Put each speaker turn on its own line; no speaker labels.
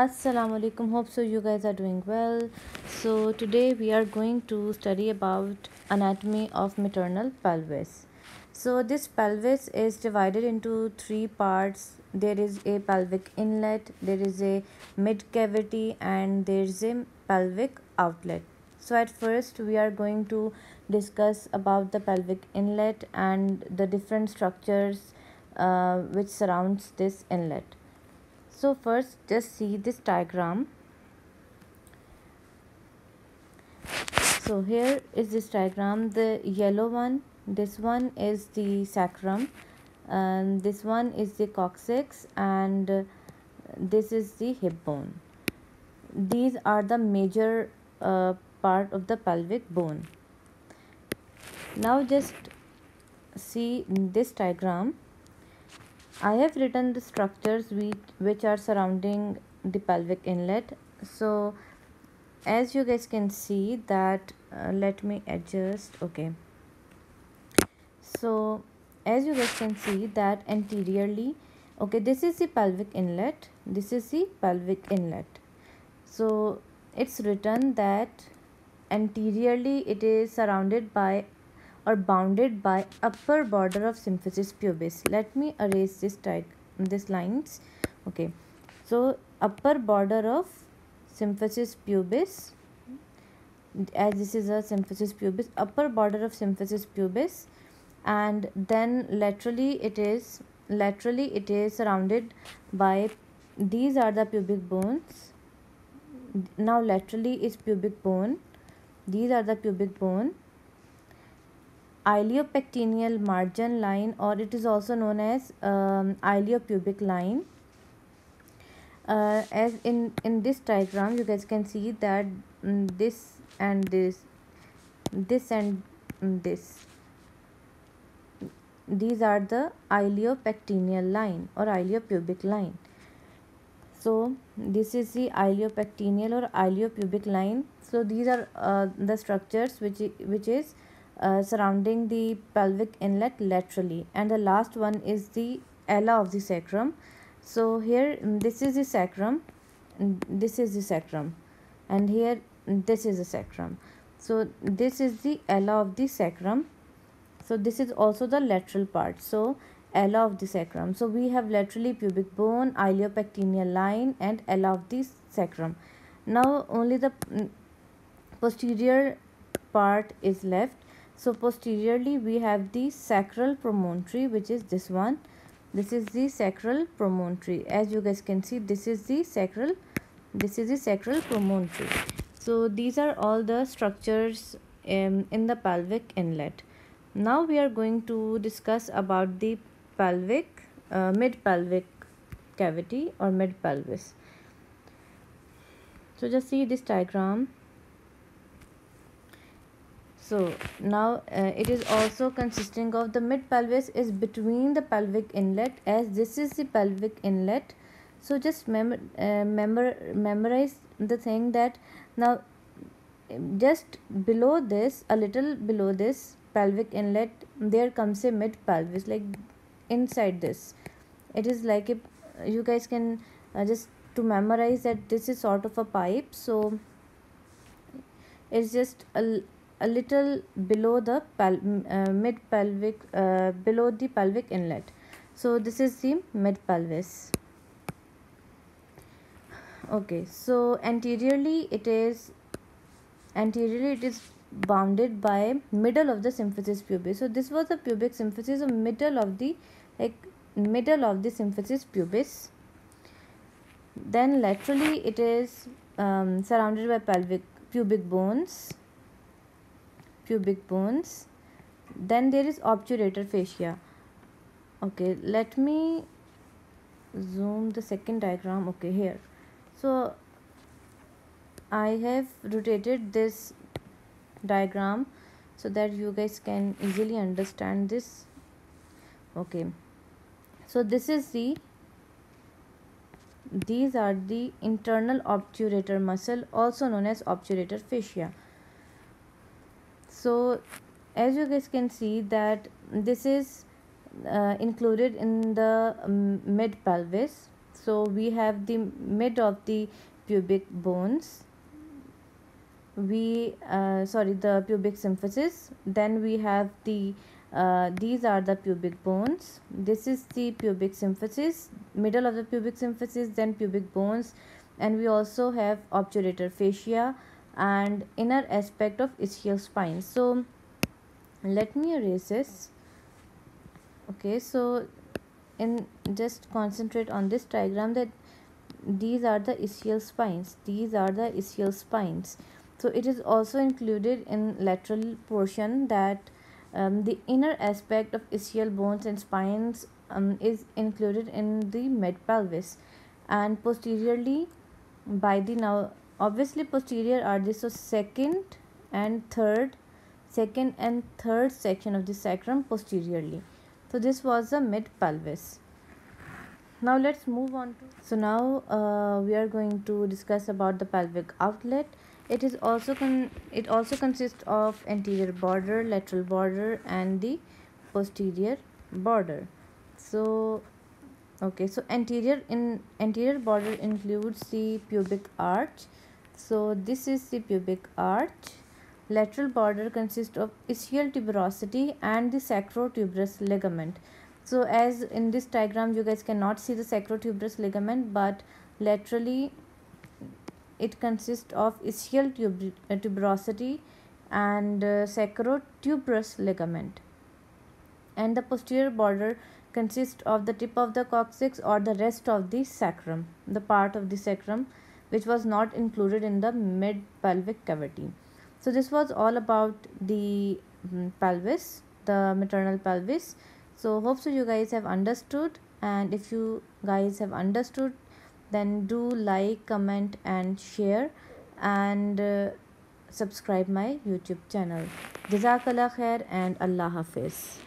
assalamu alaikum hope so you guys are doing well. So today we are going to study about anatomy of maternal pelvis. So this pelvis is divided into three parts. There is a pelvic inlet there is a mid cavity and there is a pelvic outlet. So at first we are going to discuss about the pelvic inlet and the different structures uh, which surrounds this inlet so first just see this diagram. So here is this diagram the yellow one. This one is the sacrum and this one is the coccyx and this is the hip bone. These are the major uh, part of the pelvic bone. Now just see this diagram I have written the structures which, are surrounding the pelvic inlet. So as you guys can see that uh, let me adjust okay. So as you guys can see that anteriorly okay this is the pelvic inlet. This is the pelvic inlet. So it's written that anteriorly it is surrounded by or bounded by upper border of symphysis pubis let me erase this tag this lines. Okay. So upper border of symphysis pubis as this is a symphysis pubis upper border of symphysis pubis and then laterally it is laterally it is surrounded by these are the pubic bones. Now laterally is pubic bone. These are the pubic bone iliopectineal margin line or it is also known as um, iliopubic line. Uh, as in in this diagram you guys can see that um, this and this this and um, this. These are the iliopectineal line or iliopubic line. So this is the iliopectineal or iliopubic line. So these are uh, the structures which which is uh, surrounding the pelvic inlet laterally. And the last one is the ala of the sacrum. So here mm, this is the sacrum. This is the sacrum. And here this is the sacrum. So this is the ala of the sacrum. So this is also the lateral part. So ala of the sacrum. So we have laterally pubic bone iliopectineal line and ala of the sacrum. Now only the mm, posterior part is left so posteriorly we have the sacral promontory which is this one. This is the sacral promontory as you guys can see this is the sacral this is the sacral promontory so these are all the structures um, in the pelvic inlet. Now we are going to discuss about the pelvic uh, mid pelvic cavity or mid pelvis. So just see this diagram so now uh, it is also consisting of the mid pelvis is between the pelvic inlet as this is the pelvic inlet. So just mem uh, memor memorize the thing that now just below this a little below this pelvic inlet there comes a mid pelvis like inside this. It is like a you guys can uh, just to memorize that this is sort of a pipe. So it's just a a little below the uh, mid pelvic uh, below the pelvic inlet. So this is the mid pelvis. Okay so anteriorly it is anteriorly it is bounded by middle of the symphysis pubis so this was the pubic symphysis of middle of the like middle of the symphysis pubis then laterally it is um, surrounded by pelvic pubic bones pubic bones. Then there is obturator fascia. Okay let me zoom the second diagram okay here. So I have rotated this diagram so that you guys can easily understand this. Okay so this is the these are the internal obturator muscle also known as obturator fascia so as you guys can see that this is uh, included in the um, mid pelvis. So we have the mid of the pubic bones. We uh, sorry the pubic symphysis. Then we have the uh, these are the pubic bones. This is the pubic symphysis middle of the pubic symphysis then pubic bones. And we also have obturator fascia and inner aspect of ischial spine. So let me erase this. Okay so in just concentrate on this diagram that these are the ischial spines. These are the ischial spines. So it is also included in lateral portion that um, the inner aspect of ischial bones and spines um, is included in the mid pelvis. And posteriorly by the now obviously posterior are the so second and third second and third section of the sacrum posteriorly. So this was the mid pelvis. Now let's move on to so now uh, we are going to discuss about the pelvic outlet. It is also con it also consists of anterior border lateral border and the posterior border. So okay so anterior in anterior border includes the pubic arch so this is the pubic arch lateral border consists of ischial tuberosity and the sacrotuberous ligament. So as in this diagram you guys cannot see the sacrotuberous ligament but laterally it consists of ischial uh, tuberosity and uh, sacrotuberous ligament. And the posterior border consists of the tip of the coccyx or the rest of the sacrum the part of the sacrum which was not included in the mid pelvic cavity. So this was all about the um, pelvis the maternal pelvis. So hope so you guys have understood. And if you guys have understood then do like comment and share. And uh, subscribe my youtube channel. Jazakallah khair and allah hafiz